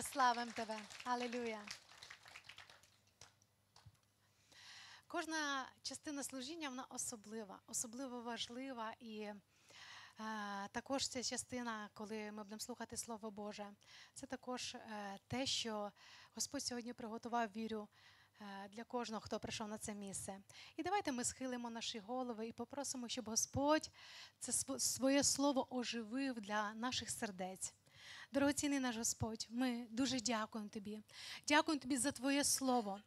Ми славимо тебе. Алілюя. Кожна частина служіння вона особлива, особливо важлива. І е, також ця частина, коли ми будемо слухати Слово Боже, це також е, те, що Господь сьогодні приготував вірю е, для кожного, хто прийшов на це місце. І давайте ми схилимо наші голови і попросимо, щоб Господь це своє слово оживив для наших сердець. Дорогоцінний наш Господь, ми дуже дякуємо Тобі. Дякуємо Тобі за Твоє Слово.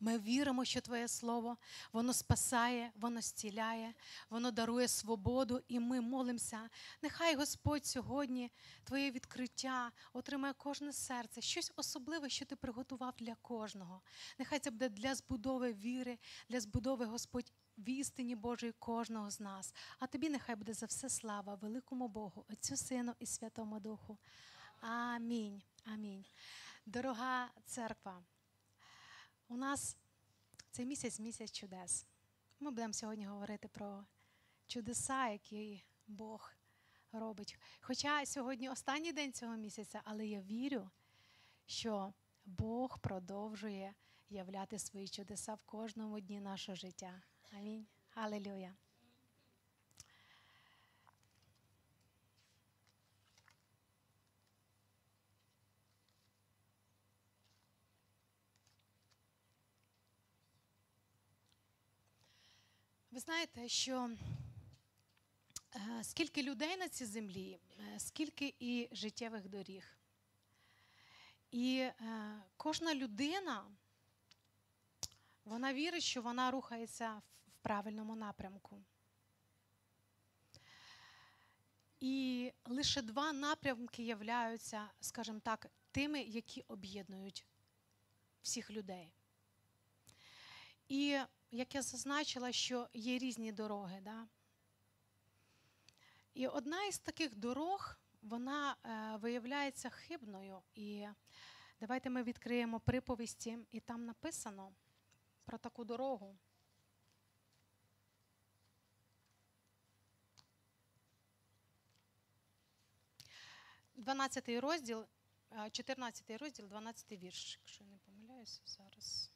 Ми віримо, що Твоє Слово воно спасає, воно зціляє, воно дарує свободу, і ми молимося. Нехай Господь сьогодні Твоє відкриття отримає кожне серце, щось особливе, що ти приготував для кожного. Нехай це буде для збудови віри, для збудови Господь в істині Божої кожного з нас. А тобі нехай буде за все слава, великому Богу, Отцю Сину і Святому Духу. Амінь. Амінь. Дорога церква. У нас цей місяць місяць чудес. Ми будемо сьогодні говорити про чудеса, які Бог робить. Хоча сьогодні останній день цього місяця, але я вірю, що Бог продовжує являти свої чудеса в кожному дні нашого життя. Амінь. Алілюя. Ви знаєте, що е, скільки людей на цій землі, е, скільки і життєвих доріг. І е, кожна людина, вона вірить, що вона рухається в правильному напрямку. І лише два напрямки являються, скажімо так, тими, які об'єднують всіх людей. І як я зазначила, що є різні дороги. Да? І одна із таких дорог, вона е, виявляється хибною. І давайте ми відкриємо приповісті, і там написано про таку дорогу. Дванадцятий розділ, е, 14 розділ, 12 вірш, якщо я не помиляюся зараз.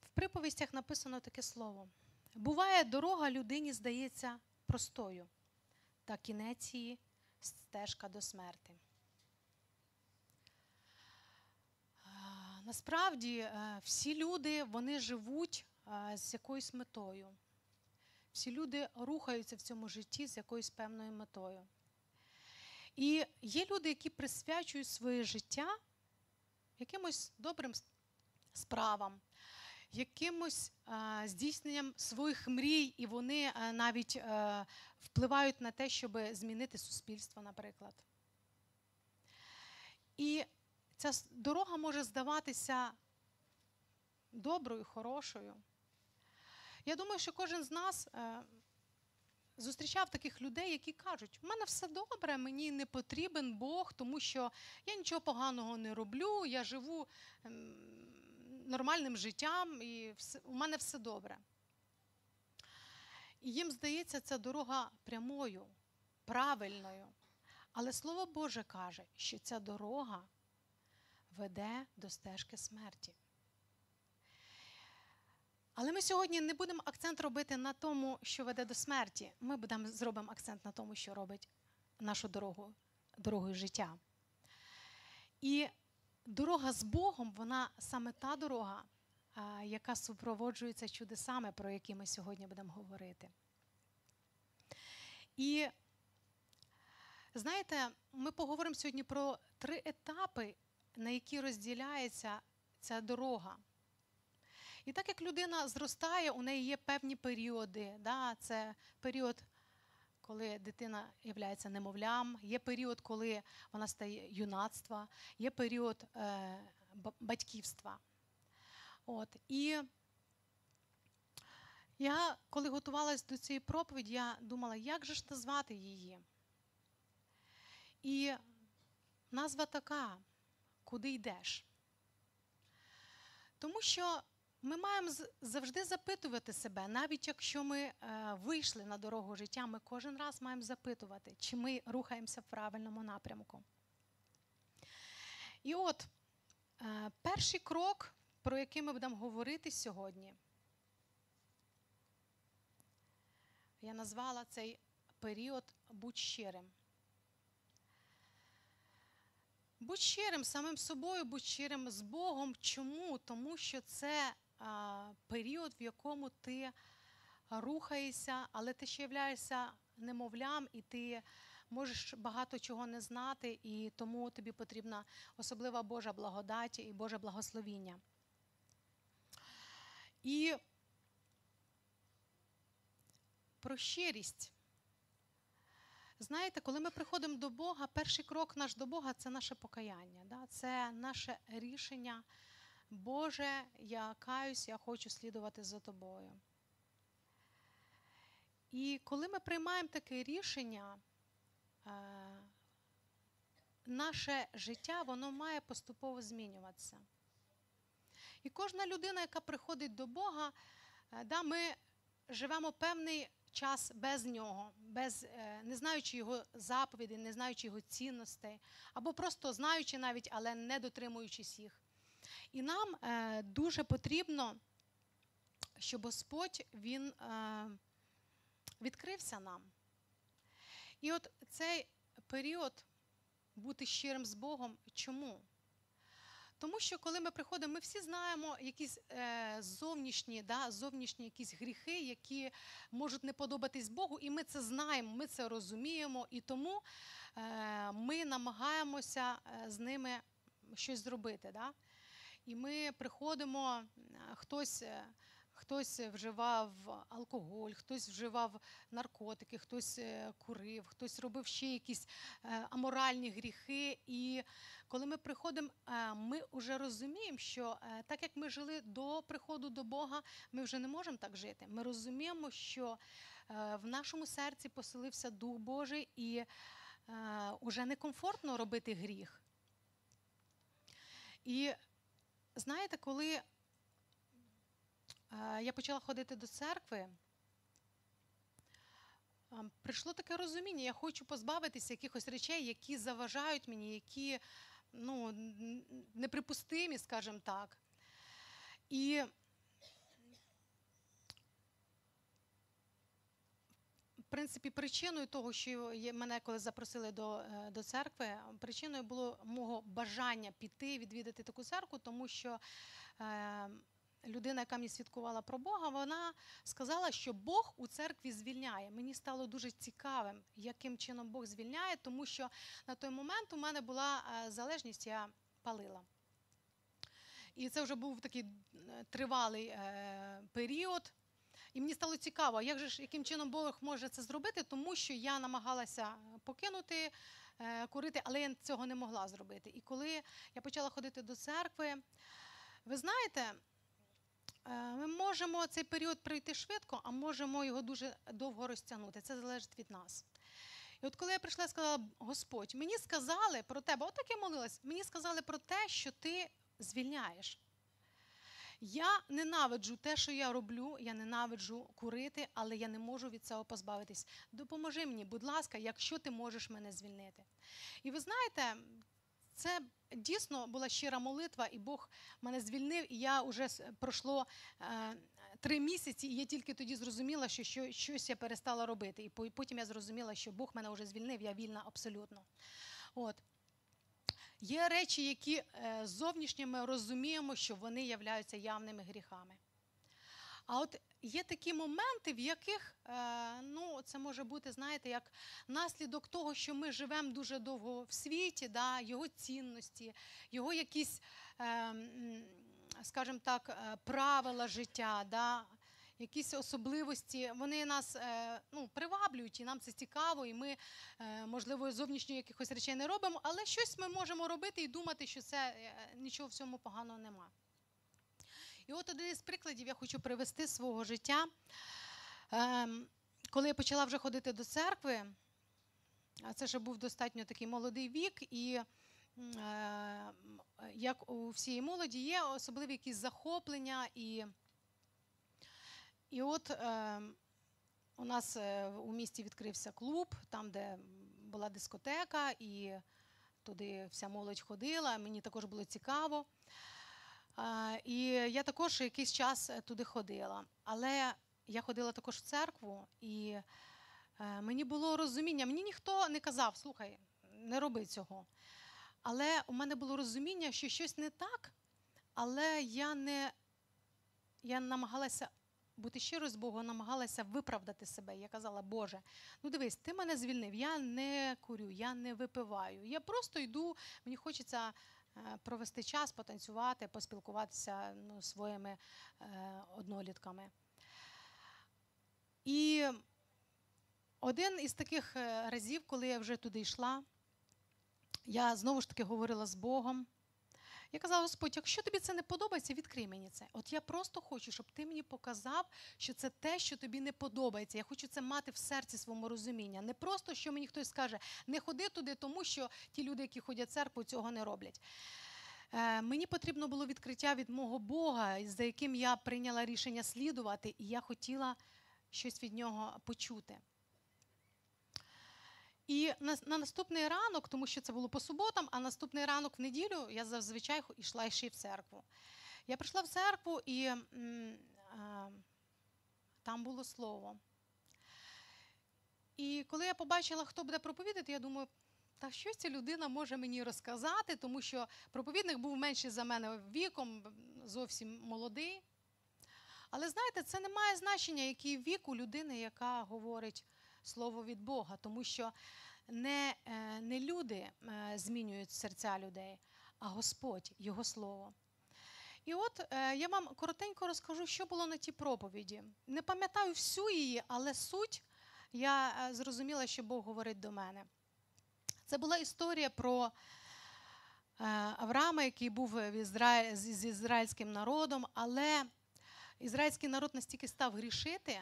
В приповістях написано таке слово. Буває, дорога людині здається простою, та кінець її стежка до смерти. А, Насправді е, всі люди вони живуть е, з якоюсь метою. Всі люди рухаються в цьому житті з якоюсь певною метою. І є люди, які присвячують своє життя якимось добрим справам, якимось е, здійсненням своїх мрій, і вони навіть впливають на те, щоб змінити суспільство, наприклад. І ця дорога може здаватися доброю, хорошою. Я думаю, що кожен з нас е, зустрічав таких людей, які кажуть: у мене все добре, мені не потрібен Бог, тому що я нічого поганого не роблю, я живу ем, нормальним життям, і у мене все добре. І їм здається, ця дорога прямою, правильною. Але Слово Боже каже, що ця дорога веде до стежки смерті. Але ми сьогодні не будемо акцент робити на тому, що веде до смерті. Ми будемо зробимо акцент на тому, що робить нашу дорогу дорогою життя. І дорога з Богом, вона саме та дорога, яка супроводжується чудесами, про які ми сьогодні будемо говорити. І знаєте, ми поговоримо сьогодні про три етапи, на які розділяється ця дорога. І так як людина зростає, у неї є певні періоди. Да? Це період, коли дитина є немовлям, є період, коли вона стає юнацтва, є період е, батьківства. От. І я, коли готувалась до цієї проповіді, я думала, як же ж назвати її? І назва така: Куди йдеш? Тому що ми маємо завжди запитувати себе, навіть якщо ми е, вийшли на дорогу життя, ми кожен раз маємо запитувати, чи ми рухаємося в правильному напрямку. І от е, перший крок, про який ми будемо говорити сьогодні, я назвала цей період будь щирим. Будь щирим самим собою, будь щирим з Богом. Чому? Тому що це а, період, в якому ти рухаєшся, але ти ще являєшся немовлям, і ти можеш багато чого не знати, і тому тобі потрібна особлива Божа благодать і Боже благословіння. І про щирість. Знаєте, коли ми приходимо до Бога, перший крок наш до Бога це наше покаяння. Да? Це наше рішення. Боже, я каюсь, я хочу слідувати за тобою. І коли ми приймаємо таке рішення, е, наше життя воно має поступово змінюватися. І кожна людина, яка приходить до Бога, е, да, ми живемо певний час без нього, без, е, не знаючи його заповідей, не знаючи його цінностей, або просто знаючи навіть, але не дотримуючись їх. І нам е, дуже потрібно, щоб Господь Він е, відкрився нам. І от цей період бути щирим з Богом. Чому? Тому що коли ми приходимо, ми всі знаємо якісь е, зовнішні, да, зовнішні якісь гріхи, які можуть не подобатись Богу, і ми це знаємо, ми це розуміємо, і тому е, ми намагаємося е, з ними щось зробити. Да? І ми приходимо, е, хтось. Е, Хтось вживав алкоголь, хтось вживав наркотики, хтось е, курив, хтось робив ще якісь е, аморальні гріхи. І коли ми приходимо, е, ми вже розуміємо, що е, так як ми жили до приходу до Бога, ми вже не можемо так жити. Ми розуміємо, що е, в нашому серці поселився Дух Божий і вже некомфортно робити гріх. І знаєте, коли е, я почала ходити до церкви, прийшло таке розуміння, я хочу позбавитися якихось речей, які заважають мені, які ну, неприпустимі, скажімо так. І в принципі, причиною того, що мене коли запросили до, е, до церкви, причиною було мого бажання піти відвідати таку церкву, тому що е, людина, яка мені свідкувала про Бога, вона сказала, що Бог у церкві звільняє. Мені стало дуже цікавим, яким чином Бог звільняє, тому що на той момент у мене була е, залежність, я палила. І це вже був такий е, тривалий е, період. І мені стало цікаво, як же ж яким чином Бог може це зробити, тому що я намагалася покинути курити, але я цього не могла зробити. І коли я почала ходити до церкви, ви знаєте, ми можемо цей період пройти швидко, а можемо його дуже довго розтягнути. Це залежить від нас. І от коли я прийшла і сказала, Господь, мені сказали про тебе, отак я молилась, мені сказали про те, що ти звільняєш. Я ненавиджу те, що я роблю, я ненавиджу курити, але я не можу від цього позбавитись. Допоможи мені, будь ласка, якщо ти можеш мене звільнити. І ви знаєте, це дійсно була щира молитва, і Бог мене звільнив, і я вже пройшло е, три місяці, і я тільки тоді зрозуміла, що, що щось я перестала робити. І потім я зрозуміла, що Бог мене вже звільнив, я вільна абсолютно. От. Є речі, які е, зовнішньо ми розуміємо, що вони являються явними гріхами. А от є такі моменти, в яких е, ну, це може бути, знаєте, як наслідок того, що ми живемо дуже довго в світі, да, його цінності, його якісь, е, скажімо так, е, правила життя, да, якісь особливості, вони нас ну, приваблюють, і нам це цікаво, і ми, можливо, зовнішньо якихось речей не робимо, але щось ми можемо робити і думати, що це нічого в цьому поганого нема. І от один із прикладів я хочу привести свого життя. Ем, коли я почала вже ходити до церкви, а це ще був достатньо такий молодий вік, і м, е, м, як у всієї молоді, є особливі якісь захоплення. І, і от е, у нас е, у місті відкрився клуб, там, де була дискотека, і туди вся молодь ходила. Мені також було цікаво. І я також якийсь час е, туди ходила. Але я ходила також в церкву, і е, мені було розуміння, мені ніхто не казав, слухай, не роби цього. Але у мене було розуміння, що щось не так, але я не я намагалася бути щирою з Богом, намагалася виправдати себе. Я казала, Боже, ну дивись, ти мене звільнив, я не курю, я не випиваю. Я просто йду, мені хочеться провести час, потанцювати, поспілкуватися ну, своїми е, однолітками. І один із таких е, разів, коли я вже туди йшла, я знову ж таки говорила з Богом. Я казала, Господь, якщо тобі це не подобається, відкрий мені це. От я просто хочу, щоб ти мені показав, що це те, що тобі не подобається. Я хочу це мати в серці своєму розуміння. Не просто, що мені хтось скаже, не ходи туди, тому що ті люди, які ходять в церкву, цього не роблять. Е, мені потрібно було відкриття від мого Бога, за яким я прийняла рішення слідувати, і я хотіла щось від нього почути. І на, на наступний ранок, тому що це було по суботам, а наступний ранок в неділю я зазвичай йшла ще й в церкву. Я прийшла в церкву і м, там було слово. І коли я побачила, хто буде проповідати, я думаю, та що ця людина може мені розказати, тому що проповідник був менший за мене віком, зовсім молодий. Але знаєте, це не має значення, який вік у людини, яка говорить слово від Бога, тому що не, е, не люди е, змінюють серця людей, а Господь, Його Слово. І от е, я вам коротенько розкажу, що було на тій проповіді. Не пам'ятаю всю її, але суть я зрозуміла, що Бог говорить до мене. Це була історія про Авраама, який був в Ізра... з з ізраїльським народом, але ізраїльський народ настільки став грішити,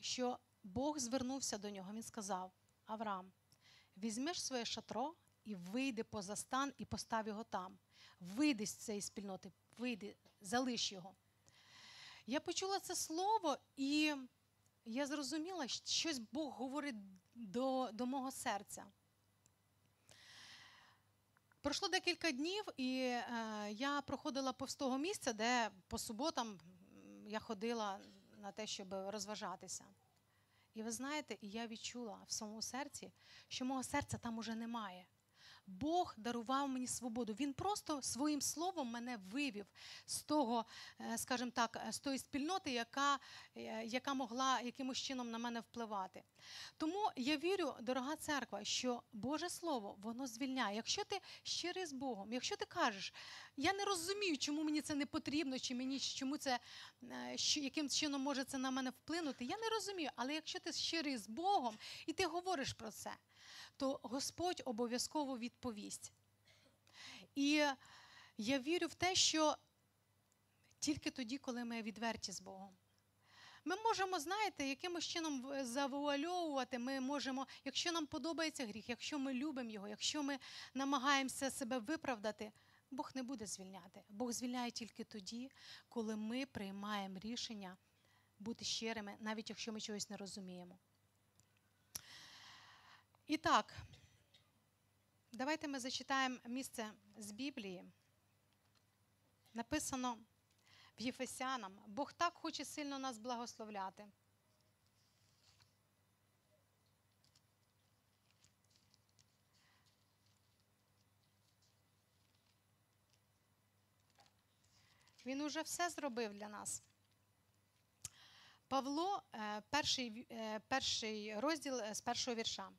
що Бог звернувся до нього. Він сказав: Авраам, візьмеш своє шатро і вийди поза стан і постав його там. Вийди з цієї спільноти, вийди, залиш його. Я почула це слово, і я зрозуміла, що щось Бог говорить до, до мого серця. Пройшло декілька днів, і е, я проходила повз того місця, де по суботам я ходила на те, щоб розважатися. І ви знаєте, і я відчула в своєму серці, що мого серця там уже немає. Бог дарував мені свободу. Він просто своїм словом мене вивів з того, е, скажімо так, з тої спільноти, яка, е, яка могла якимось чином на мене впливати. Тому я вірю, дорога церква, що Боже Слово воно звільняє. Якщо ти щирий з Богом, якщо ти кажеш, я не розумію, чому мені це не потрібно, чи мені чому це е, яким чином може це на мене вплинути, я не розумію. Але якщо ти щирий з Богом і ти говориш про це, то Господь обов'язково відповість. І я вірю в те, що тільки тоді, коли ми відверті з Богом. Ми можемо, знаєте, якимось чином завуальовувати, ми можемо, якщо нам подобається гріх, якщо ми любимо його, якщо ми намагаємося себе виправдати, Бог не буде звільняти. Бог звільняє тільки тоді, коли ми приймаємо рішення бути щирими, навіть якщо ми чогось не розуміємо. І так, давайте ми зачитаємо місце з Біблії. Написано в Єфесянам. Бог так хоче сильно нас благословляти. Він уже все зробив для нас. Павло, е, перший, е, перший розділ е, з першого вірша.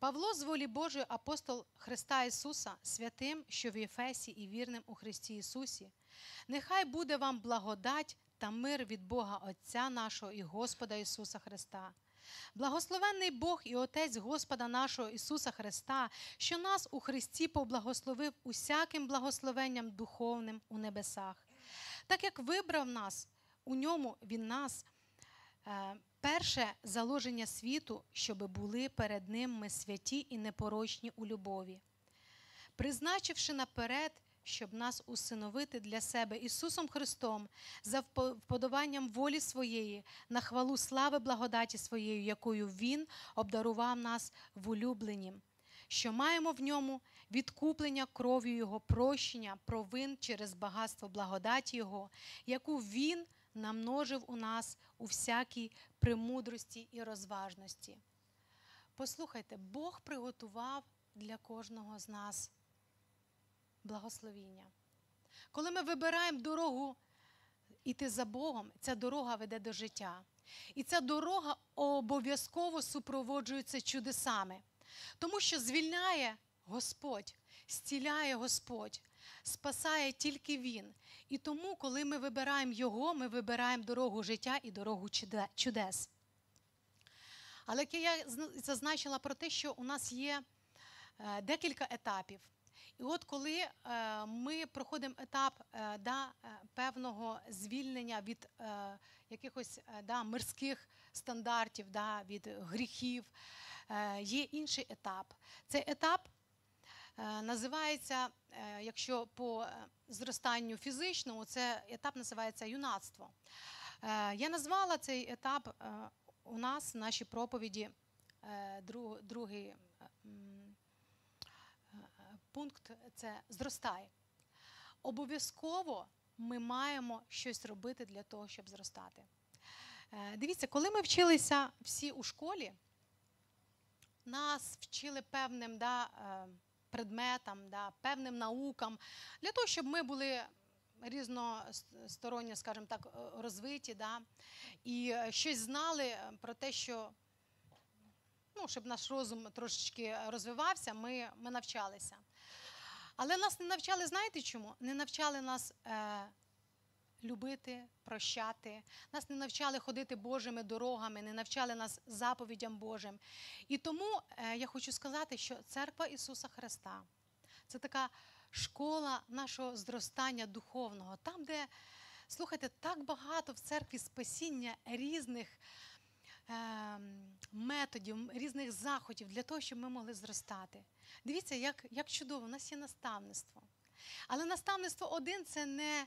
Павло з волі Божої, апостол Христа Ісуса, святим, що в Єфесі і вірним у Христі Ісусі. Нехай буде вам благодать та мир від Бога Отця нашого і Господа Ісуса Христа. Благословенний Бог і Отець Господа нашого Ісуса Христа, що нас у Христі поблагословив усяким благословенням духовним у небесах. Так як вибрав нас, у ньому Він нас, е, перше заложення світу, щоби були перед Ним ми святі і непорочні у любові. призначивши наперед, щоб нас усиновити для себе Ісусом Христом за вподобанням волі своєї, на хвалу слави благодаті своєю, якою Він обдарував нас в улюбленні, що маємо в ньому відкуплення кров'ю Його, прощення провин через багатство благодаті Його, яку Він намножив у нас у всякій премудрості і розважності. Послухайте, Бог приготував для кожного з нас благословіння. Коли ми вибираємо дорогу іти за Богом, ця дорога веде до життя. І ця дорога обов'язково супроводжується чудесами, тому що звільняє Господь, стіляє Господь, спасає тільки Він. І тому, коли ми вибираємо Його, ми вибираємо дорогу життя і дорогу чудес. Але я зазначила про те, що у нас є е, декілька етапів. І от коли е, ми проходимо етап е, да, певного звільнення від якихось да, мирських стандартів, да, від гріхів, є інший етап. Цей етап називається, е, якщо по е, зростанню фізичному, це етап називається юнацтво. Е, Я назвала цей етап е, у нас в нашій проповіді е, другий е, е, пункт це зростай. Обов'язково ми маємо щось робити для того, щоб зростати. Е, Дивіться, коли ми вчилися всі у школі, нас вчили певним да, е, предметам, да, певним наукам, для того, щоб ми були різносторонньо, скажімо так, е, розвиті, да, і е, щось знали е, про те, що ну, щоб наш розум трошечки розвивався, ми, ми навчалися. Але нас не навчали, знаєте чому? Не навчали нас е, любити, прощати, нас не навчали ходити Божими дорогами, не навчали нас заповідям Божим. І тому е, я хочу сказати, що церква Ісуса Христа це така школа нашого зростання духовного, там, де, слухайте, так багато в церкві спасіння різних ем, методів, різних заходів для того, щоб ми могли зростати. Дивіться, як, як чудово, у нас є наставництво. Але наставництво один це не,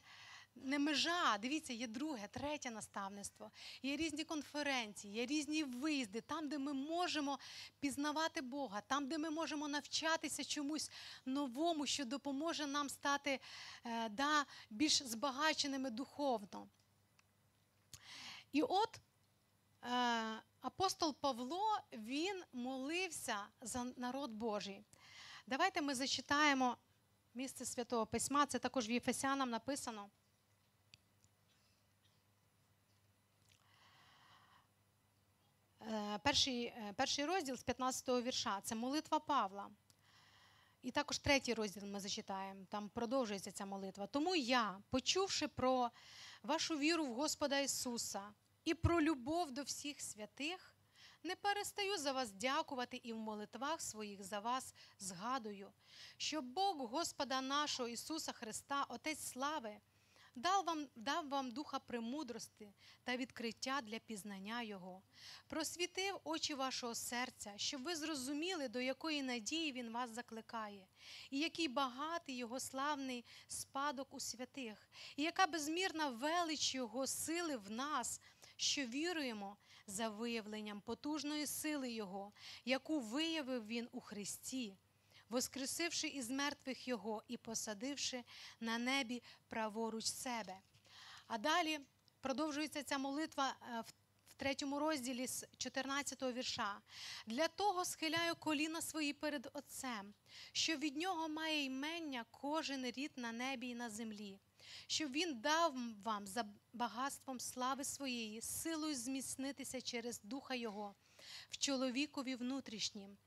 не межа. Дивіться, є друге, третє наставництво. Є різні конференції, є різні виїзди, там, де ми можемо пізнавати Бога, там, де ми можемо навчатися чомусь новому, що допоможе нам стати е, да, більш збагаченими духовно. І от е, апостол Павло він молився за народ Божий. Давайте ми зачитаємо місце Святого Письма, це також в Єфесянам написано. Е, Перший, е, перший розділ з 15-го вірша це молитва Павла. І також третій розділ ми зачитаємо, там продовжується ця молитва. Тому я, почувши про вашу віру в Господа Ісуса і про любов до всіх святих, не перестаю за вас дякувати і в молитвах своїх за вас згадую, що Бог Господа нашого Ісуса Христа, Отець слави, дав вам, дав вам духа премудрости та відкриття для пізнання Його, просвітив очі вашого серця, щоб ви зрозуміли, до якої надії Він вас закликає, і який багатий Його славний спадок у святих, і яка безмірна велич Його сили в нас, що віруємо за виявленням потужної сили Його, яку виявив Він у Христі, воскресивши із мертвих Його і посадивши на небі праворуч себе. А далі продовжується ця молитва е, в в третьому розділі з 14-го вірша. Для того схиляю коліна свої перед Отцем, що від нього має ймення кожен рід на небі і на землі, щоб він дав вам за багатством слави своєї, силою зміцнитися через Духа Його в чоловікові внутрішнім,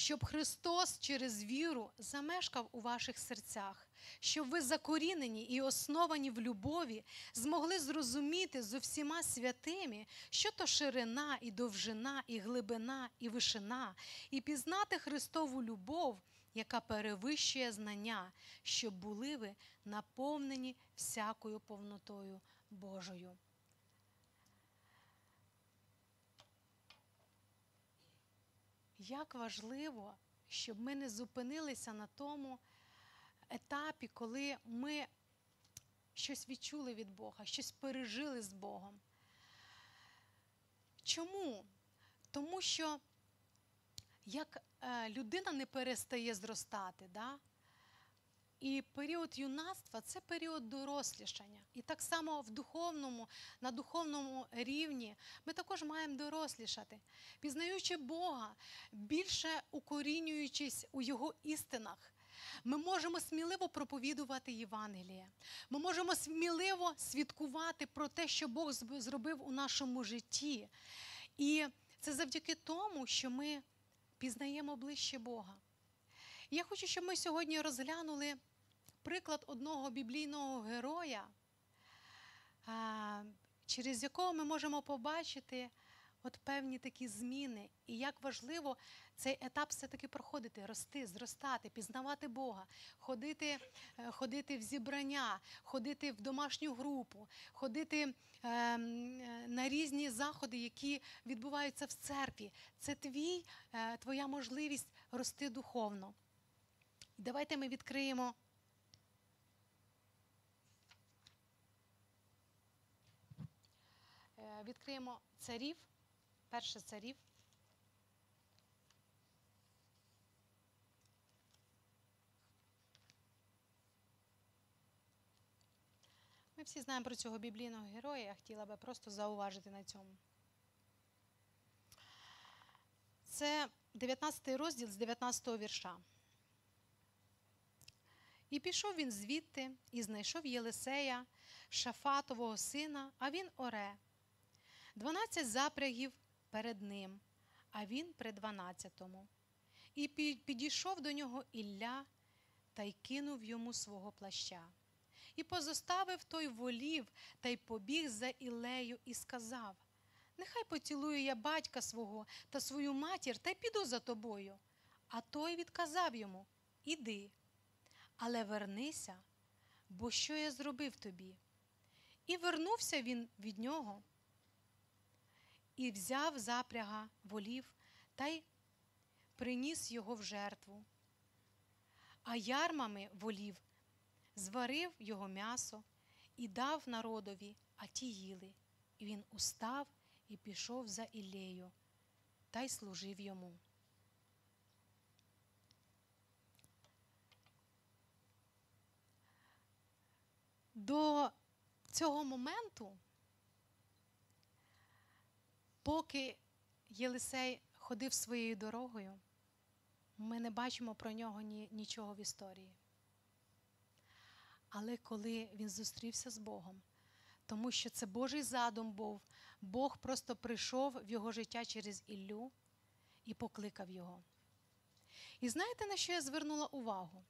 щоб Христос через віру замешкав у ваших серцях, щоб ви закорінені і основані в любові, змогли зрозуміти з усіма святими, що то ширина, і довжина, і глибина, і вишина, і пізнати Христову любов, яка перевищує знання, щоб були ви наповнені всякою повнотою Божою. Як важливо, щоб ми не зупинилися на тому етапі, коли ми щось відчули від Бога, щось пережили з Богом. Чому? Тому що як е, людина не перестає зростати, да? І період юнацтва це період дорослішання. І так само в духовному, на духовному рівні ми також маємо дорослішати, пізнаючи Бога, більше укорінюючись у Його істинах. Ми можемо сміливо проповідувати Євангеліє. Ми можемо сміливо свідкувати про те, що Бог зробив у нашому житті. І це завдяки тому, що ми пізнаємо ближче Бога. Я хочу, щоб ми сьогодні розглянули приклад одного біблійного героя, через якого ми можемо побачити от певні такі зміни, і як важливо цей етап все-таки проходити, рости, зростати, пізнавати Бога, ходити, е, ходити в зібрання, ходити в домашню групу, ходити ем, е, на різні заходи, які відбуваються в церкві. Це твій, е, твоя можливість рости духовно. Давайте ми відкриємо. Е, Відкриємо царів, перше царів. Ми всі знаємо про цього біблійного героя, я хотіла би просто зауважити на цьому. Це 19 розділ з 19 вірша. І пішов він звідти, і знайшов Єлисея, Шафатового сина, а він оре. Дванадцять запрягів перед ним, а він при дванадцятому. І підійшов до нього Ілля та й кинув йому свого плаща. І позоставив той волів та й побіг за Ілею і сказав: Нехай поцілую я батька свого та свою матір та й піду за тобою. А той відказав йому: Іди, але вернися, бо що я зробив тобі? І вернувся він від нього і взяв запряга волів та й приніс його в жертву. А ярмами волів зварив його м'ясо і дав народові, а ті їли. І він устав і пішов за Іллею та й служив йому. До цього моменту, поки Єлисей ходив своєю дорогою, ми не бачимо про нього ні, нічого в історії. Але коли він зустрівся з Богом, тому що це Божий задум був, Бог просто прийшов в його життя через Іллю і покликав його. І знаєте, на що я звернула увагу?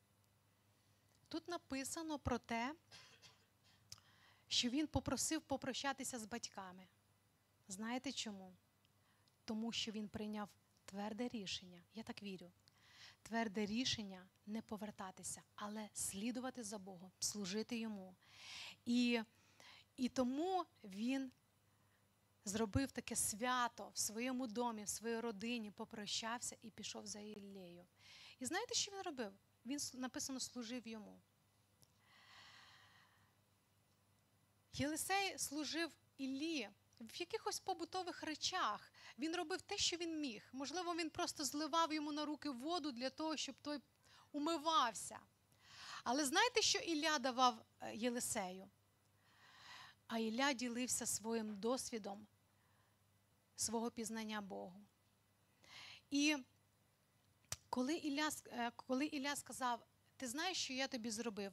Тут написано про те, що він попросив попрощатися з батьками. Знаєте чому? Тому що він прийняв тверде рішення. Я так вірю. Тверде рішення не повертатися, але слідувати за Богом, служити йому. І, і тому він зробив таке свято в своєму домі, в своїй родині, попрощався і пішов за Іллею. І знаєте, що він робив? Він написано служив йому. Єлисей служив Іллі в якихось побутових речах. Він робив те, що він міг. Можливо, він просто зливав йому на руки воду для того, щоб той умивався. Але знаєте, що Ілля давав е, Єлисею? А Ілля ділився своїм досвідом свого пізнання Богу. І коли Ілля, е, коли Ілля сказав, ти знаєш, що я тобі зробив?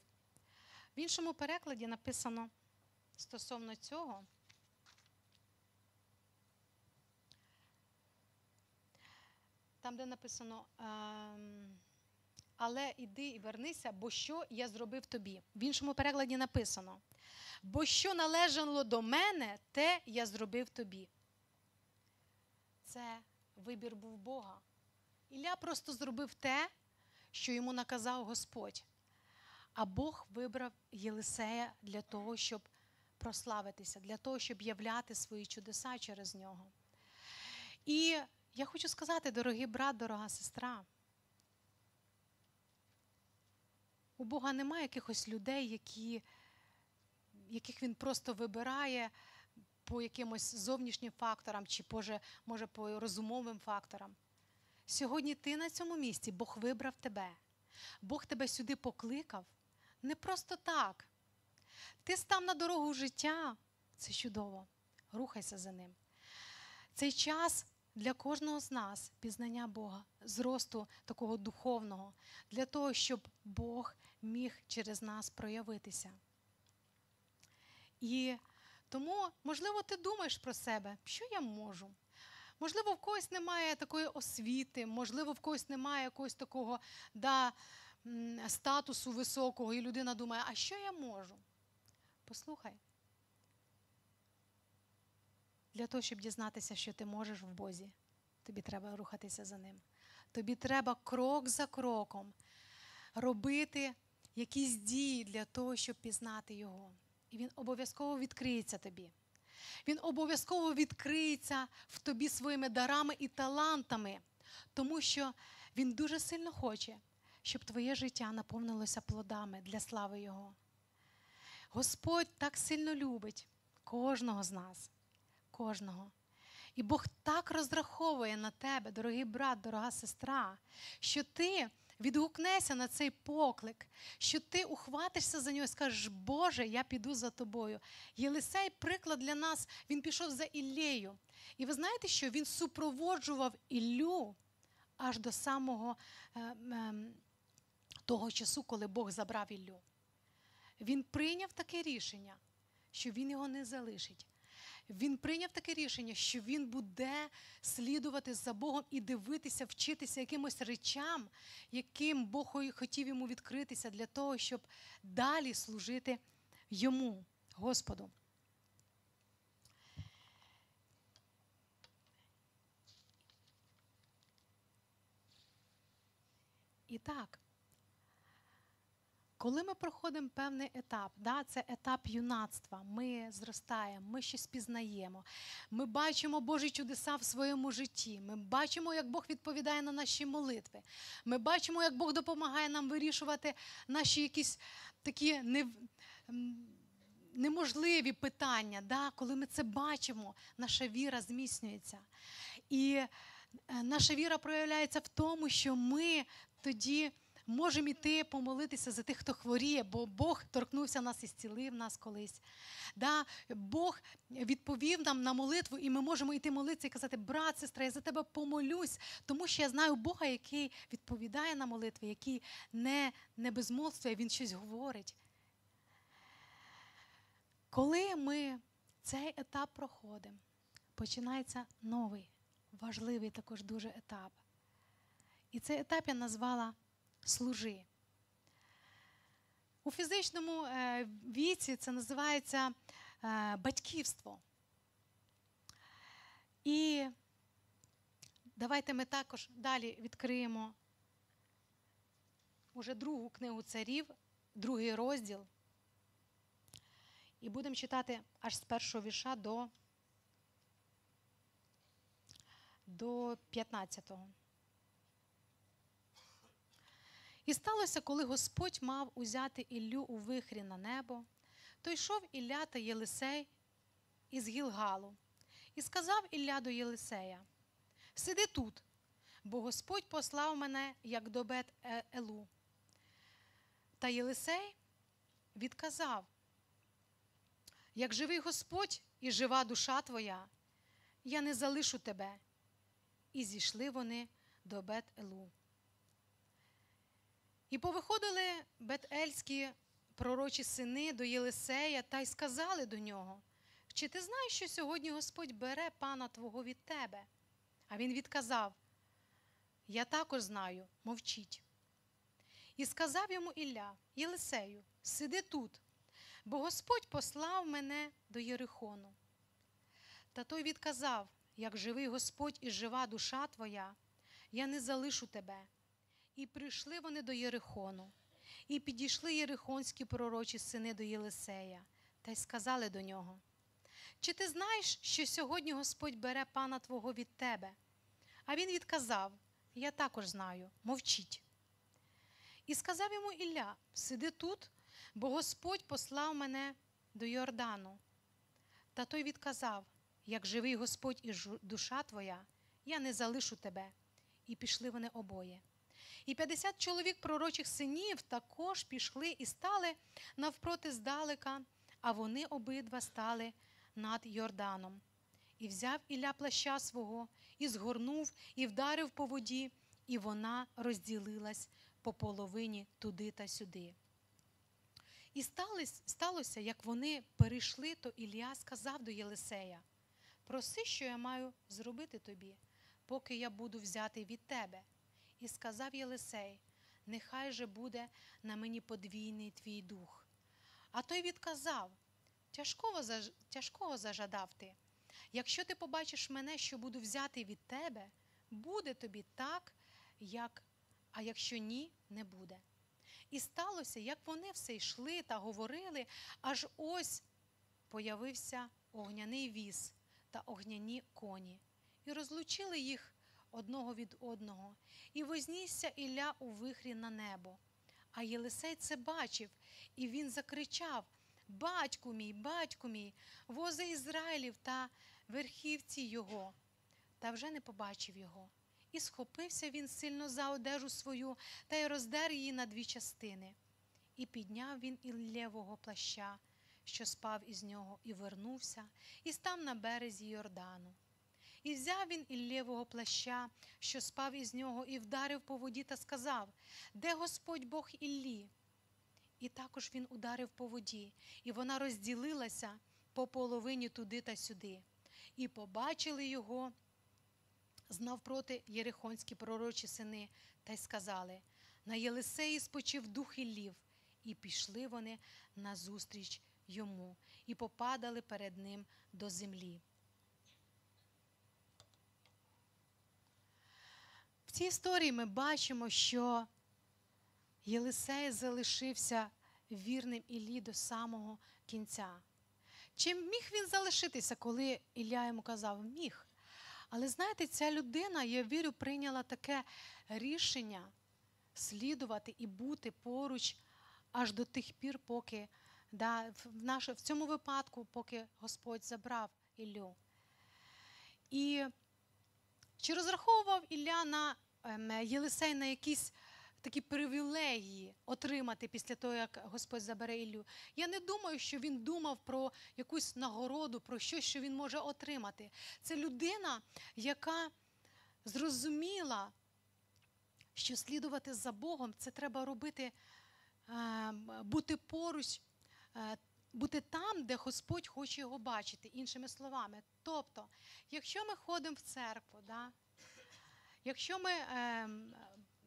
В іншому перекладі написано стосовно цього. Там, де написано, ем, але іди і вернися, бо що я зробив тобі. В іншому перекладі написано: бо що належало до мене, те я зробив тобі. Це вибір був Бога. Ілля просто зробив те, що йому наказав Господь. А Бог вибрав Єлисея для того, щоб прославитися, для того, щоб являти свої чудеса через нього. І я хочу сказати, дорогий брат, дорога сестра, У Бога немає якихось людей, які, яких Він просто вибирає по якимось зовнішнім факторам чи може, може по розумовим факторам. Сьогодні ти на цьому місці, Бог вибрав тебе. Бог тебе сюди покликав не просто так. Ти став на дорогу життя, це чудово. Рухайся за ним. Цей час для кожного з нас пізнання Бога, зросту такого духовного, для того, щоб Бог міг через нас проявитися. І тому, можливо, ти думаєш про себе, що я можу. Можливо, в когось немає такої освіти, можливо, в когось немає якогось такого да, статусу високого, і людина думає, а що я можу? Послухай. Для того, щоб дізнатися, що ти можеш в Бозі, тобі треба рухатися за ним. Тобі треба крок за кроком робити якісь дії для того, щоб пізнати його. І він обов'язково відкриється тобі. Він обов'язково відкриється в тобі своїми дарами і талантами, тому що він дуже сильно хоче, щоб твоє життя наповнилося плодами для слави Його. Господь так сильно любить кожного з нас, кожного. І Бог так розраховує на тебе, дорогий брат, дорога сестра, що ти відгукнешся на цей поклик, що ти ухватишся за нього і скажеш, Боже, я піду за тобою. Єлисей приклад для нас, він пішов за Іллею. І ви знаєте, що він супроводжував Іллю аж до самого е, е, того часу, коли Бог забрав Іллю. Він прийняв таке рішення, що він його не залишить. Він прийняв таке рішення, що він буде слідувати за Богом і дивитися, вчитися якимось речам, яким Бог хотів йому відкритися для того, щоб далі служити йому, Господу. І так, коли ми проходимо певний етап, да, це етап юнацтва, ми зростаємо, ми щось пізнаємо, ми бачимо Божі чудеса в своєму житті, ми бачимо, як Бог відповідає на наші молитви, ми бачимо, як Бог допомагає нам вирішувати наші якісь такі не, неможливі питання. Да, Коли ми це бачимо, наша віра зміцнюється. І е, наша віра проявляється в тому, що ми тоді можемо йти помолитися за тих, хто хворіє, бо Бог торкнувся нас і зцілив нас колись. Да? Бог відповів нам на молитву, і ми можемо йти молитися і казати, брат, сестра, я за тебе помолюсь, тому що я знаю Бога, який відповідає на молитви, який не, не безмолвствує, він щось говорить. Коли ми цей етап проходимо, починається новий, важливий також дуже етап. І цей етап я назвала служи. У фізичному е, віці це називається е, батьківство. І давайте ми також далі відкриємо уже другу книгу царів, другий розділ. І будемо читати аж з першого віша до, до 15-го. І сталося, коли Господь мав узяти Іллю у вихрі на небо, то йшов Ілля та Єлисей із Гілгалу. І сказав Ілля до Єлисея: Сиди тут, бо Господь послав мене, як до бет Елу. Та Єлисей відказав: Як живий Господь і жива душа твоя, я не залишу тебе. І зійшли вони до бет Елу. І повиходили бетельські пророчі сини до Єлисея та й сказали до нього: Чи ти знаєш, що сьогодні Господь бере пана твого від тебе? А він відказав: Я також знаю, мовчіть. І сказав йому Ілля, Єлисею, сиди тут, бо Господь послав мене до Єрихону. Та той відказав: Як живий Господь і жива душа твоя, я не залишу тебе. І прийшли вони до Єрихону, і підійшли єрихонські пророчі сини до Єлисея, та й сказали до нього: Чи ти знаєш, що сьогодні Господь бере пана твого від тебе? А він відказав: Я також знаю, мовчіть. І сказав йому Ілля: Сиди тут, бо Господь послав мене до Йордану. Та той відказав: Як живий Господь і душа твоя, я не залишу тебе. І пішли вони обоє. І 50 чоловік пророчих синів також пішли і стали навпроти здалека, а вони обидва стали над Йорданом. І взяв Ілля плаща свого, і згорнув, і вдарив по воді, і вона розділилась по половині туди та сюди. І сталося, як вони перейшли, то Ілля сказав до Єлисея: Проси, що я маю зробити тобі, поки я буду взятий від тебе. І сказав Єлисей: Нехай же буде на мені подвійний твій дух. А той відказав: Тяжкого, заж- тяжкого зажадав ти. Якщо ти побачиш мене, що буду взятий від тебе, буде тобі так, як, а якщо ні, не буде. І сталося, як вони все йшли та говорили, аж ось появився огняний віз та огняні коні, і розлучили їх одного від одного, і вознісся Ілля у вихрі на небо. А Єлисей це бачив, і він закричав: Батьку мій, батьку мій, вози Ізраїлів та верхівці його. Та вже не побачив його. І схопився він сильно за одежу свою та й роздер її на дві частини. І підняв він Іллєвого плаща, що спав із нього, і вернувся, і став на березі Йордану. І взяв він Іллєвого плаща, що спав із нього, і вдарив по воді та сказав: Де Господь Бог Іллі? І також він ударив по воді, і вона розділилася по половині туди та сюди. І побачили його знавпроти єрихонські пророчі сини, та й сказали: На Єлисеї спочив дух Іллів, і пішли вони назустріч йому, і попадали перед ним до землі. Цій історії ми бачимо, що Єлисей залишився вірним Іллі до самого кінця. Чим міг він залишитися, коли Ілля йому казав? Міг. Але знаєте, ця людина, я вірю, прийняла таке рішення слідувати і бути поруч аж до тих пір, поки да, в, наш, в цьому випадку, поки Господь забрав Іллю. І чи розраховував Ілля на Єлисей на якісь такі привілегії отримати після того, як Господь забере Іллю? Я не думаю, що він думав про якусь нагороду, про щось, що він може отримати. Це людина, яка зрозуміла, що слідувати за Богом це треба робити, е, бути поруч. е, Бути там, де Господь хоче його бачити, іншими словами. Тобто, якщо ми ходимо в церкву, да, якщо ми е,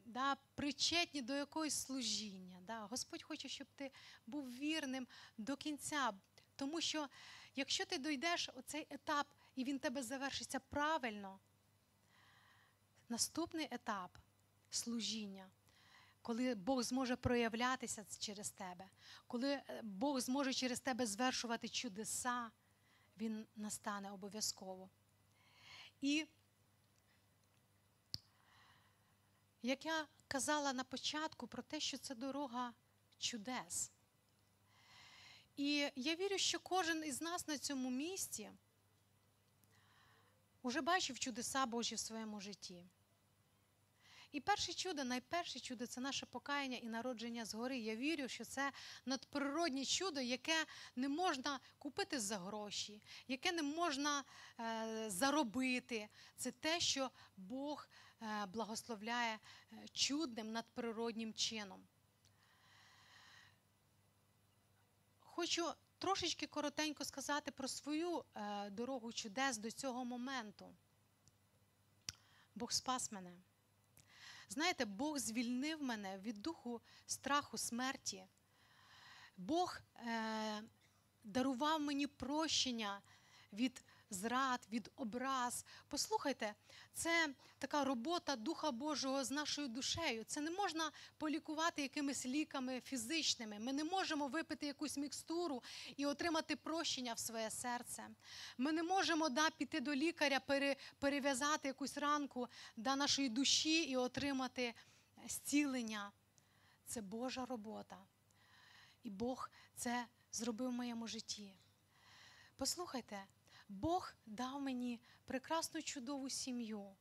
да, причетні до якогось служіння, да, Господь хоче, щоб ти був вірним до кінця. Тому що якщо ти дійдеш оцей етап і він тебе завершиться правильно, наступний етап служіння, коли Бог зможе проявлятися через тебе, коли е, Бог зможе через тебе звершувати чудеса, він настане обов'язково. І як я казала на початку про те, що це дорога чудес. І я вірю, що кожен із нас на цьому місці вже бачив чудеса Божі в своєму житті. І перше чудо, найперше чудо це наше покаяння і народження згори. Я вірю, що це надприроднє чудо, яке не можна купити за гроші, яке не можна е, заробити. Це те, що Бог благословляє е, чудним надприроднім чином. Хочу трошечки коротенько сказати про свою е, дорогу чудес до цього моменту. Бог спас мене. Знаєте, Бог звільнив мене від духу страху смерті. Бог е, дарував мені прощення від зрад, від образ. Послухайте, це така робота Духа Божого з нашою душею. Це не можна полікувати якимись ліками фізичними. Ми не можемо випити якусь мікстуру і отримати прощення в своє серце. Ми не можемо да, піти до лікаря, пере, перев'язати якусь ранку да, нашої душі і отримати зцілення. це Божа робота. І Бог це зробив в моєму житті. Послухайте, Бог дав мені прекрасну чудову сім'ю.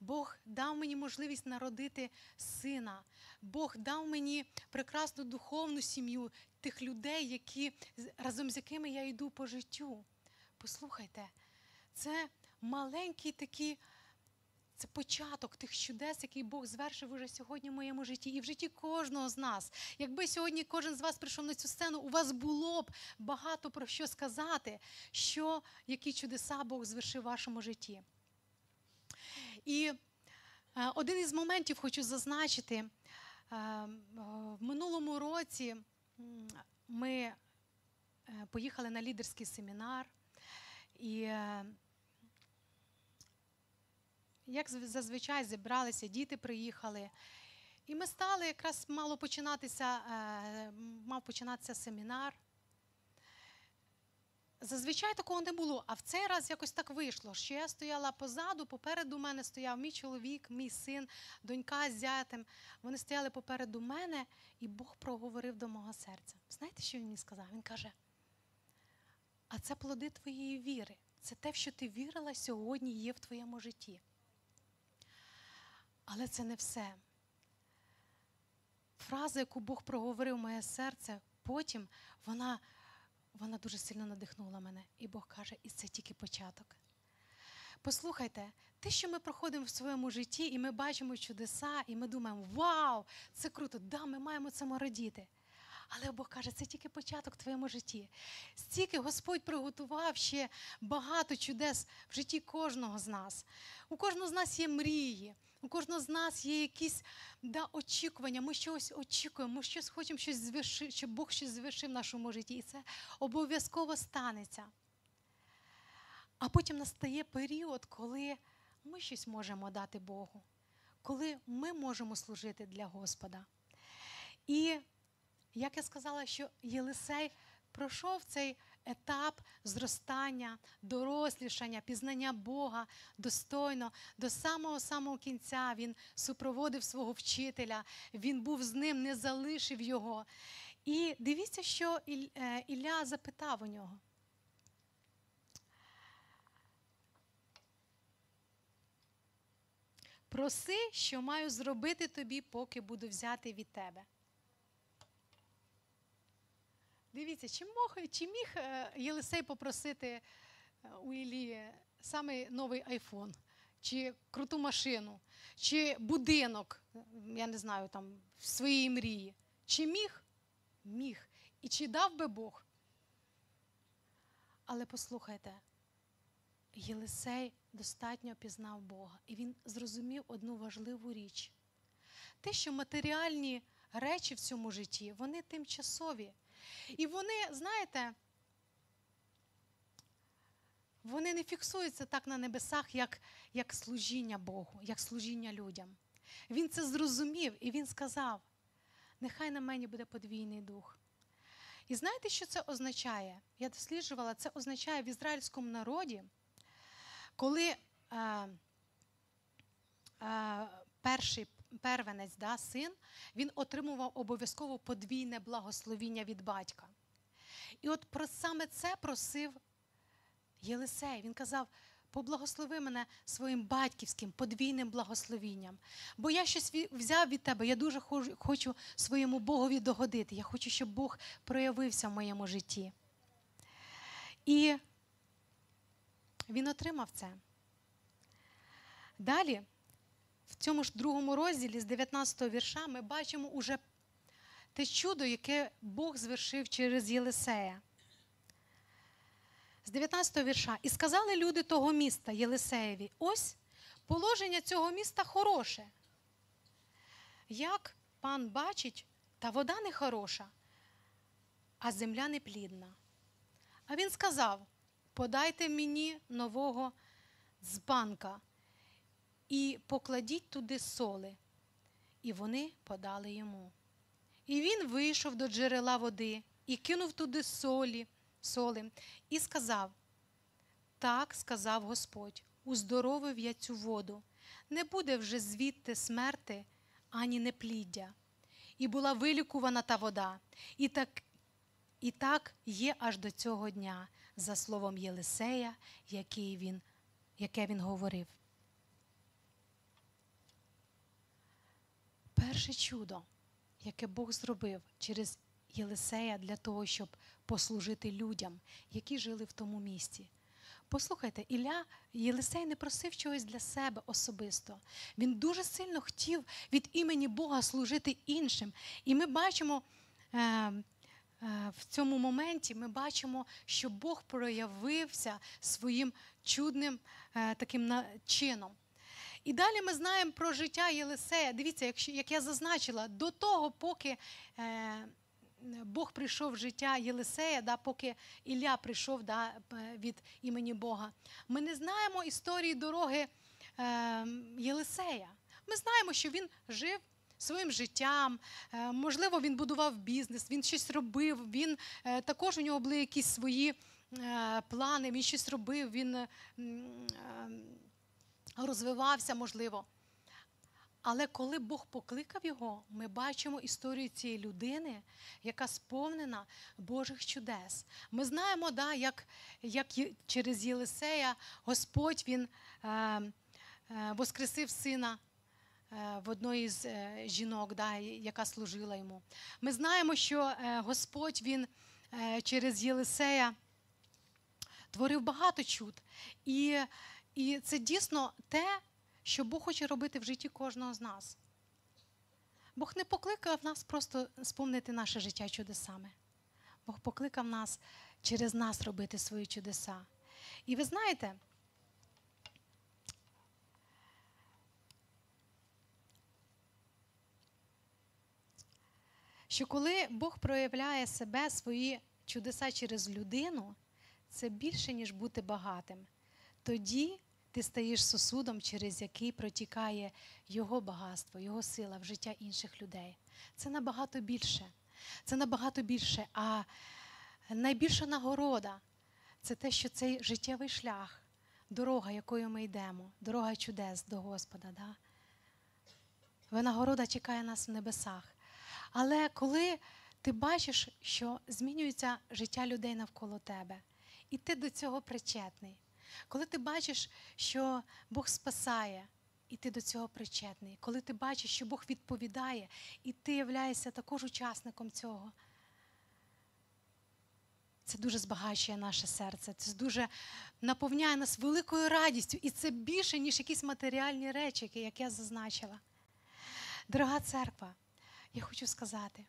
Бог дав мені можливість народити сина. Бог дав мені прекрасну духовну сім'ю тих людей, які, разом з якими я йду по життю. Послухайте, це маленький такий, це початок тих чудес, який Бог звершив уже сьогодні в моєму житті і в житті кожного з нас. Якби сьогодні кожен з вас прийшов на цю сцену, у вас було б багато про що сказати, що які чудеса Бог звершив в вашому житті. І е, один із моментів хочу зазначити. Е, в минулому році ми е, поїхали на лідерський семінар, і як зазвичай зібралися, діти приїхали. І ми стали якраз мало починатися, мав починатися семінар. Зазвичай такого не було, а в цей раз якось так вийшло, що я стояла позаду, попереду мене стояв мій чоловік, мій син, донька з зятем. Вони стояли попереду мене, і Бог проговорив до мого серця. Знаєте, що він мені сказав? Він каже: а це плоди твоєї віри. Це те, що ти вірила сьогодні, є в твоєму житті. Але це не все. Фраза, яку Бог проговорив в моє серце, потім вона вона дуже сильно надихнула мене. І Бог каже, і це тільки початок. Послухайте, те, що ми проходимо в своєму житті, і ми бачимо чудеса, і ми думаємо, вау, це круто, да, ми маємо цьому радіти. Але Бог каже, це тільки початок в твоєму житті. Стільки Господь приготував ще багато чудес в житті кожного з нас. У кожного з нас є мрії, у кожного з нас є якісь да, очікування. Ми щось очікуємо, ми щось хочемо щось звершити, щоб Бог щось звершив в нашому житті. І це обов'язково станеться. А потім настає період, коли ми щось можемо дати Богу, коли ми можемо служити для Господа. І як я сказала, що Єлисей пройшов цей етап зростання, дорослішання, пізнання Бога достойно до самого самого кінця. Він супроводив свого вчителя, він був з ним, не залишив його. І дивіться, що е, Ілля запитав у нього. Проси, що маю зробити тобі, поки буду взяти від тебе. Дивіться, чи мог, чи міг е, Єлисей попросити е, у Іллі саме новий айфон, чи круту машину, чи будинок, я не знаю, там в своїй мрії. Чи міг? Міг. І чи дав би Бог? Але послухайте, Єлисей достатньо пізнав Бога, і він зрозумів одну важливу річ: те, що матеріальні речі в цьому житті, вони тимчасові. І вони, знаєте, вони не фіксуються так на небесах, як, як служіння Богу, як служіння людям. Він це зрозумів і він сказав: нехай на мені буде подвійний дух. І знаєте, що це означає? Я досліджувала, це означає в ізраїльському народі, коли е, е, перший первенець, да, син, він отримував обов'язково подвійне благословіння від батька. І от про саме це просив Єлисей. Він казав: поблагослови мене своїм батьківським подвійним благословінням. Бо я щось взяв від тебе, я дуже хочу своєму Богові догодити. Я хочу, щоб Бог проявився в моєму житті. І він отримав це. Далі в цьому ж другому розділі з 19 го вірша ми бачимо уже те чудо, яке Бог звершив через Єлисея. З 19 го вірша. І сказали люди того міста Єлисеєві: ось положення цього міста хороше. Як пан бачить, та вода не хороша, а земля не плідна. А він сказав: подайте мені нового дзбанка і покладіть туди соли. І вони подали йому. І він вийшов до джерела води і кинув туди солі, соли, і сказав: Так сказав Господь, уздоровив я цю воду, не буде вже звідти смерти ані непліддя. і була вилікувана та вода. І так, і так є аж до цього дня, за словом Єлисея, який він, яке він говорив. Перше чудо, яке Бог зробив через Єлисея для того, щоб послужити людям, які жили в тому місті. Послухайте, Ілля Єлисей не просив чогось для себе особисто. Він дуже сильно хотів від імені Бога служити іншим. І ми бачимо е, е, в цьому моменті, ми бачимо, що Бог проявився своїм чудним е, таким чином. І далі ми знаємо про життя Єлисея. Дивіться, якщо, як я зазначила, до того, поки е, Бог прийшов в життя Єлисея, да, поки Ілля прийшов да, від імені Бога, ми не знаємо історії дороги е, Єлисея. Ми знаємо, що він жив своїм життям, е, можливо, він будував бізнес, він щось робив, він е, також у нього були якісь свої е, плани, він щось робив, він. Розвивався, можливо. Але коли Бог покликав його, ми бачимо історію цієї людини, яка сповнена Божих чудес. Ми знаємо, да, як, як через Єлисея Господь він е, е, воскресив сина е, в одної з е, жінок, да, яка служила йому. Ми знаємо, що е, Господь він е, через Єлисея творив багато чуд. І, і це дійсно те, що Бог хоче робити в житті кожного з нас. Бог не покликав нас просто сповнити наше життя чудесами. Бог покликав нас через нас робити свої чудеса. І ви знаєте, що коли Бог проявляє себе, свої чудеса через людину, це більше, ніж бути багатим. Тоді ти стаєш сосудом, через який протікає його багатство, його сила в життя інших людей. Це набагато більше. Це набагато більше. А найбільша нагорода це те, що цей життєвий шлях, дорога, якою ми йдемо, дорога чудес до Господа. Да? Винагорода чекає нас в небесах. Але коли ти бачиш, що змінюється життя людей навколо тебе, і ти до цього причетний, коли ти бачиш, що Бог спасає, і ти до цього причетний, коли ти бачиш, що Бог відповідає, і ти являєшся також учасником цього, це дуже збагачує наше серце, це дуже наповняє нас великою радістю, і це більше, ніж якісь матеріальні речі, як я зазначила. Дорога церква, я хочу сказати,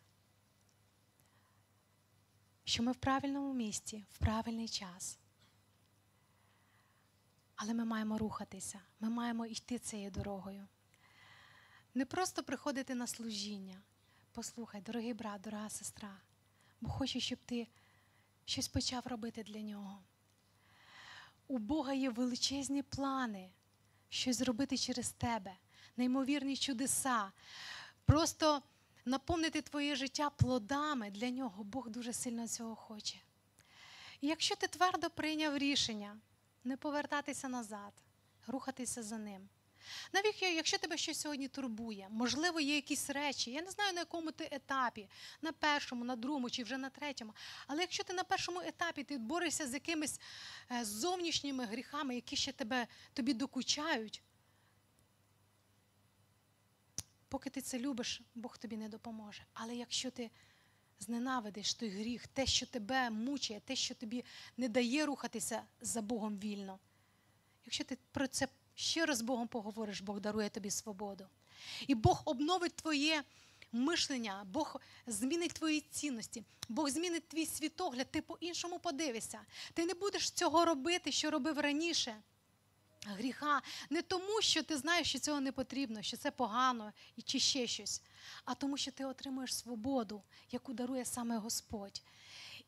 що ми в правильному місці, в правильний час. Але ми маємо рухатися, ми маємо йти цією дорогою. Не просто приходити на служіння. Послухай, дорогий брат, дорога сестра, бо хочу, щоб ти щось почав робити для нього. У Бога є величезні плани, щось зробити через тебе, неймовірні чудеса. Просто наповнити твоє життя плодами для нього. Бог дуже сильно цього хоче. І якщо ти твердо прийняв рішення не повертатися назад, рухатися за ним. Навіть якщо тебе щось сьогодні турбує, можливо, є якісь речі, я не знаю, на якому ти етапі, на першому, на другому чи вже на третьому. Але якщо ти на першому етапі ти борешся з якимись е, зовнішніми гріхами, які ще тебе, тобі докучають, поки ти це любиш, Бог тобі не допоможе. Але якщо ти зненавидиш той гріх, те, що тебе мучає, те, що тобі не дає рухатися за Богом вільно, якщо ти про це раз з Богом поговориш, Бог дарує тобі свободу. І Бог обновить твоє мишлення, Бог змінить твої цінності, Бог змінить твій світогляд, ти по-іншому подивишся. Ти не будеш цього робити, що робив раніше. Гріха не тому, що ти знаєш, що цього не потрібно, що це погано чи ще щось, а тому, що ти отримуєш свободу, яку дарує саме Господь.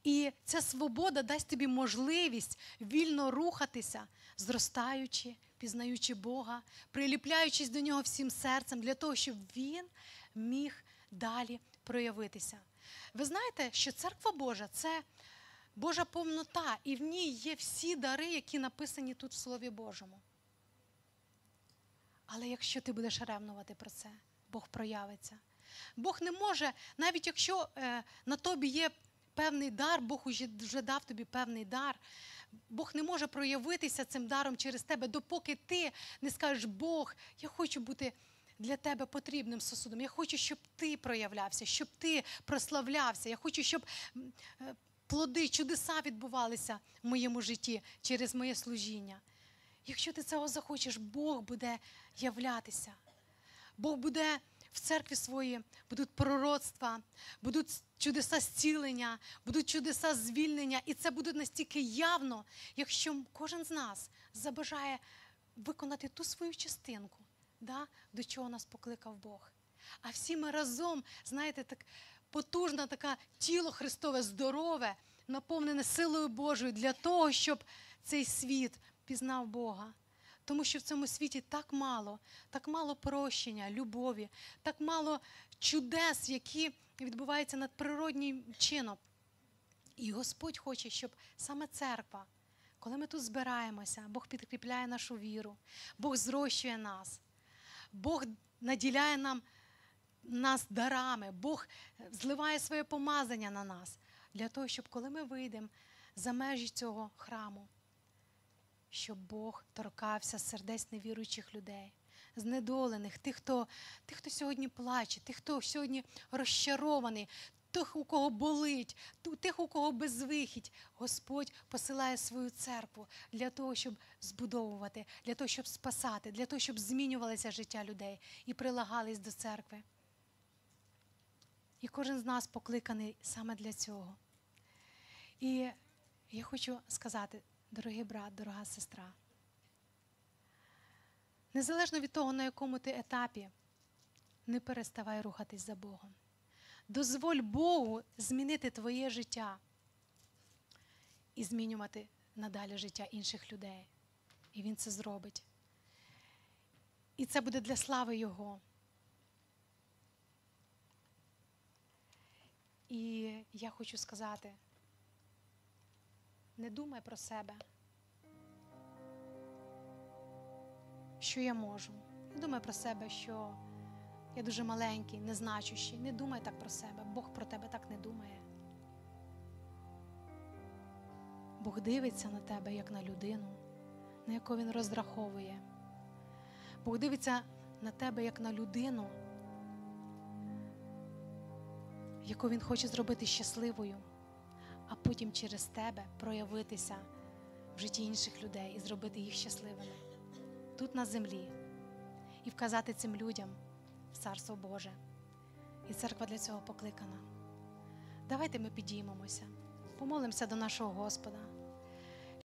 І ця свобода дасть тобі можливість вільно рухатися, зростаючи, пізнаючи Бога, приліпляючись до нього всім серцем, для того, щоб він міг далі проявитися. Ви знаєте, що церква Божа це Божа повнота, і в ній є всі дари, які написані тут в Слові Божому. Але якщо ти будеш ревнувати про це, Бог проявиться. Бог не може, навіть якщо е, на тобі є певний дар, Бог вже дав тобі певний дар. Бог не може проявитися цим даром через тебе, допоки ти не скажеш, Бог, я хочу бути для тебе потрібним сосудом. Я хочу, щоб ти проявлявся, щоб ти прославлявся. Я хочу, щоб е, плоди, чудеса відбувалися в моєму житті через моє служіння. Якщо ти цього захочеш, Бог буде являтися. Бог буде в церкві своїй, будуть пророцтва, будуть чудеса зцілення, будуть чудеса звільнення. І це буде настільки явно, якщо кожен з нас забажає виконати ту свою частинку, да, до чого нас покликав Бог. А всі ми разом, знаєте, так потужне таке тіло Христове, здорове, наповнене силою Божою для того, щоб цей світ пізнав Бога. Тому що в цьому світі так мало, так мало прощення, любові, так мало чудес, які відбуваються надприроднім чином. І Господь хоче, щоб саме церква, коли ми тут збираємося, Бог підкріпляє нашу віру, Бог зрощує нас, Бог наділяє нам нас дарами, Бог зливає своє помазання на нас для того, щоб коли ми вийдемо за межі цього храму, щоб Бог торкався сердець невіруючих людей, знедолених, тих, хто, тих, хто сьогодні плаче, тих, хто сьогодні розчарований, тих, у кого болить, тих, у кого безвихідь. Господь посилає свою церкву для того, щоб збудовувати, для того, щоб спасати, для того, щоб змінювалося життя людей і прилагались до церкви. І кожен з нас покликаний саме для цього. І я хочу сказати, дорогий брат, дорога сестра, незалежно від того, на якому ти етапі, не переставай рухатись за Богом. Дозволь Богу змінити твоє життя і змінювати надалі життя інших людей. І Він це зробить. І це буде для слави Його. І я хочу сказати, не думай про себе, що я можу. Не думай про себе, що я дуже маленький, незначущий. Не думай так про себе. Бог про тебе так не думає. Бог дивиться на тебе як на людину, на яку він розраховує. Бог дивиться на тебе як на людину, яку він хоче зробити щасливою, а потім через тебе проявитися в житті інших людей і зробити їх щасливими тут на землі і вказати цим людям в Царство Боже. І церква для цього покликана. Давайте ми підіймемося, помолимося до нашого Господа.